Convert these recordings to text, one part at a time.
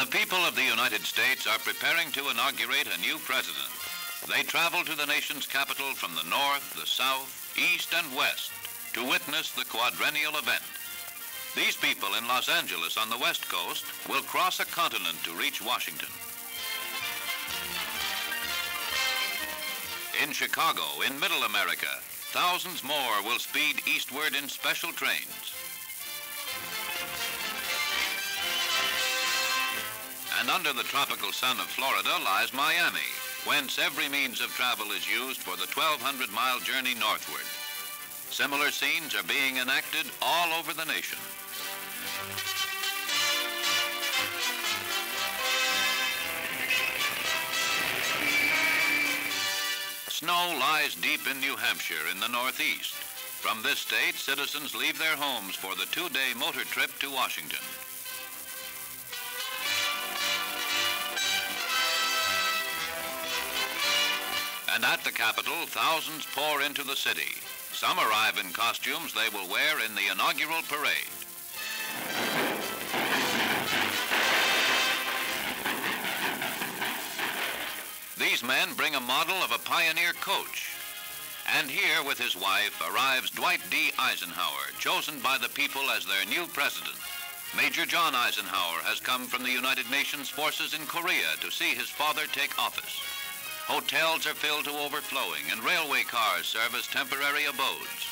The people of the United States are preparing to inaugurate a new president. They travel to the nation's capital from the north, the south, east, and west to witness the quadrennial event. These people in Los Angeles on the west coast will cross a continent to reach Washington. In Chicago, in Middle America, thousands more will speed eastward in special trains. Under the tropical sun of Florida lies Miami, whence every means of travel is used for the 1,200 mile journey northward. Similar scenes are being enacted all over the nation. Snow lies deep in New Hampshire in the northeast. From this state, citizens leave their homes for the two-day motor trip to Washington. And at the Capitol, thousands pour into the city. Some arrive in costumes they will wear in the inaugural parade. These men bring a model of a pioneer coach. And here with his wife arrives Dwight D. Eisenhower, chosen by the people as their new president. Major John Eisenhower has come from the United Nations forces in Korea to see his father take office. Hotels are filled to overflowing and railway cars serve as temporary abodes.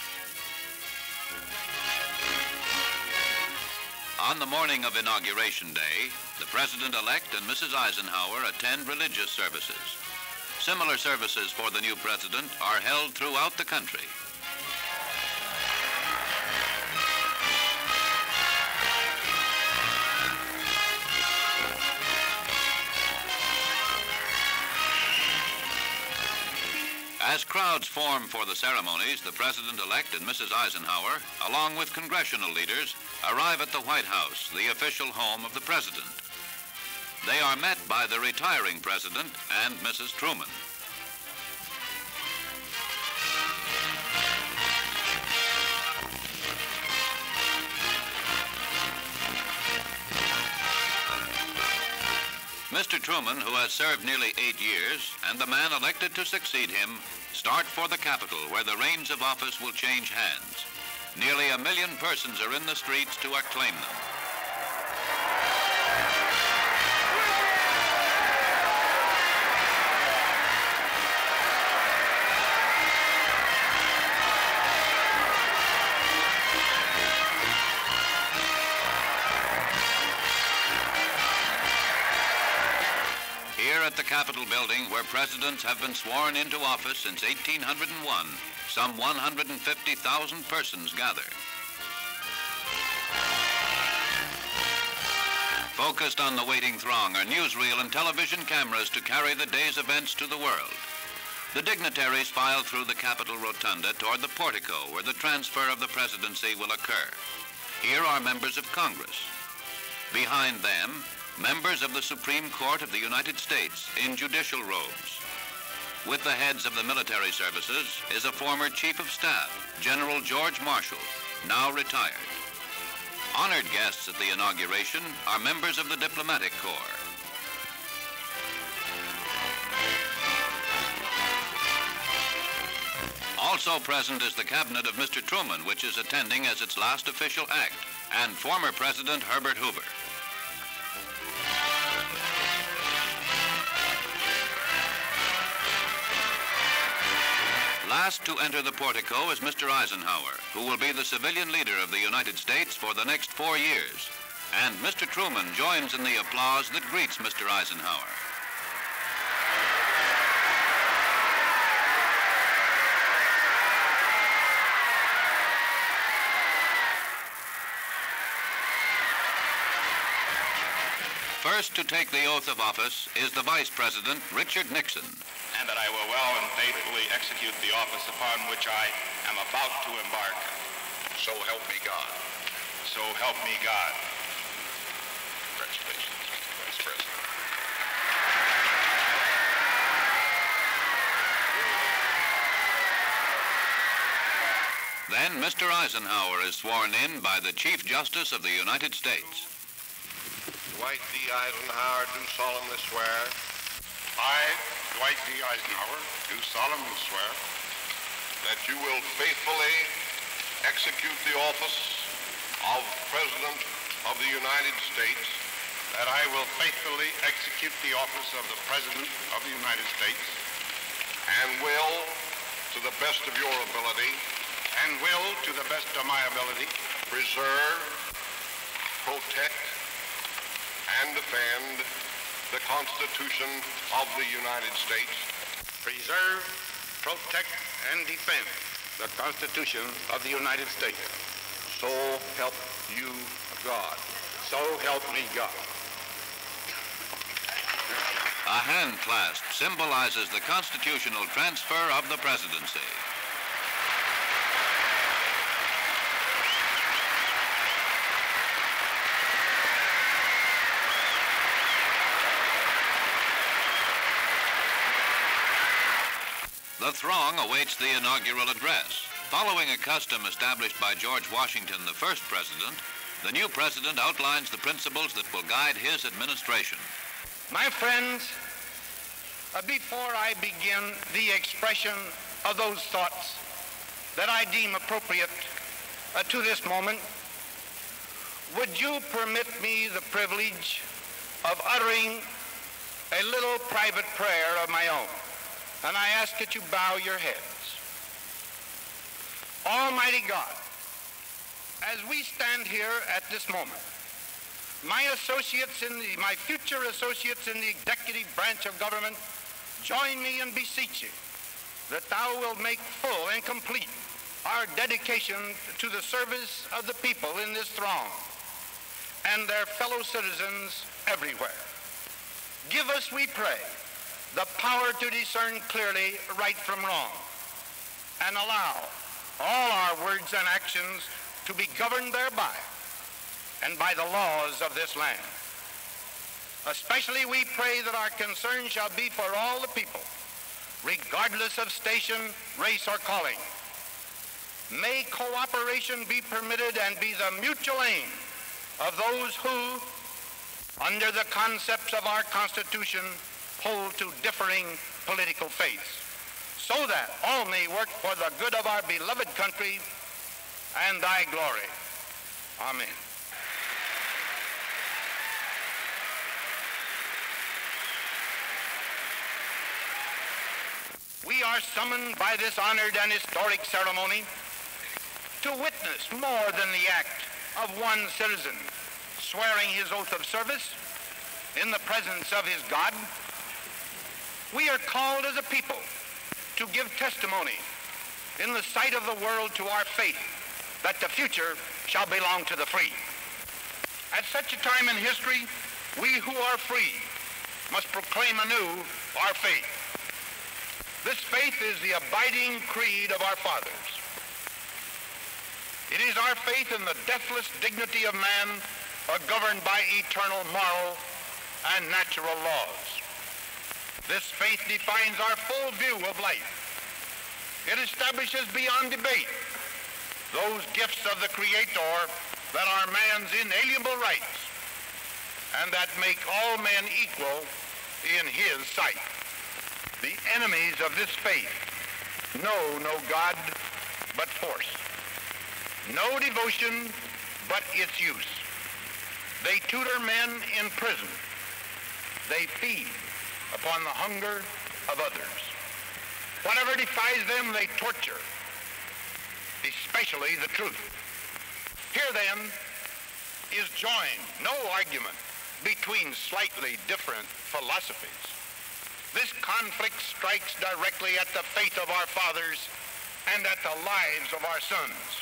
On the morning of Inauguration Day, the President-elect and Mrs. Eisenhower attend religious services. Similar services for the new president are held throughout the country. As crowds form for the ceremonies, the President-elect and Mrs. Eisenhower, along with congressional leaders, arrive at the White House, the official home of the President. They are met by the retiring President and Mrs. Truman. Mr. Truman, who has served nearly eight years, and the man elected to succeed him, start for the Capitol, where the reins of office will change hands. Nearly a million persons are in the streets to acclaim them. At the Capitol building, where presidents have been sworn into office since 1801, some 150,000 persons gather. Focused on the waiting throng are newsreel and television cameras to carry the day's events to the world. The dignitaries file through the Capitol rotunda toward the portico where the transfer of the presidency will occur. Here are members of Congress. Behind them, members of the Supreme Court of the United States in judicial robes. With the heads of the military services is a former Chief of Staff, General George Marshall, now retired. Honored guests at the inauguration are members of the Diplomatic Corps. Also present is the cabinet of Mr. Truman, which is attending as its last official act, and former President Herbert Hoover. Last to enter the portico is Mr. Eisenhower, who will be the civilian leader of the United States for the next four years. And Mr. Truman joins in the applause that greets Mr. Eisenhower. First to take the oath of office is the Vice President, Richard Nixon. And that I will well and faithfully execute the office upon which I am about to embark. So help me God. So help me God. Congratulations, Mr. Vice President. Then Mr. Eisenhower is sworn in by the Chief Justice of the United States. Dwight D. Eisenhower, do solemnly swear I, Dwight D. Eisenhower, do solemnly swear that you will faithfully execute the office of President of the United States that I will faithfully execute the office of the President of the United States and will, to the best of your ability, and will, to the best of my ability, preserve, protect, and defend the Constitution of the United States. preserve, protect, and defend the Constitution of the United States. So help you God. So help me God. A hand clasp symbolizes the constitutional transfer of the presidency. The throng awaits the inaugural address. Following a custom established by George Washington, the first president, the new president outlines the principles that will guide his administration. My friends, uh, before I begin the expression of those thoughts that I deem appropriate uh, to this moment, would you permit me the privilege of uttering a little private prayer of my own? And I ask that you bow your heads. Almighty God, as we stand here at this moment, my associates in the, my future associates in the executive branch of government, join me in beseeching that thou wilt make full and complete our dedication to the service of the people in this throng and their fellow citizens everywhere. Give us, we pray, the power to discern clearly right from wrong and allow all our words and actions to be governed thereby and by the laws of this land. Especially we pray that our concern shall be for all the people, regardless of station, race, or calling. May cooperation be permitted and be the mutual aim of those who, under the concepts of our Constitution, hold to differing political faiths, so that all may work for the good of our beloved country and thy glory. Amen. We are summoned by this honored and historic ceremony to witness more than the act of one citizen swearing his oath of service in the presence of his God. We are called as a people to give testimony in the sight of the world to our faith that the future shall belong to the free. At such a time in history, we who are free must proclaim anew our faith. This faith is the abiding creed of our fathers. It is our faith in the deathless dignity of man uh, governed by eternal moral and natural laws. This faith defines our full view of life. It establishes beyond debate those gifts of the Creator that are man's inalienable rights and that make all men equal in his sight. The enemies of this faith know no God but force, no devotion but its use. They tutor men in prison. They feed upon the hunger of others. Whatever defies them, they torture, especially the truth. Here then is joined no argument between slightly different philosophies. This conflict strikes directly at the faith of our fathers and at the lives of our sons.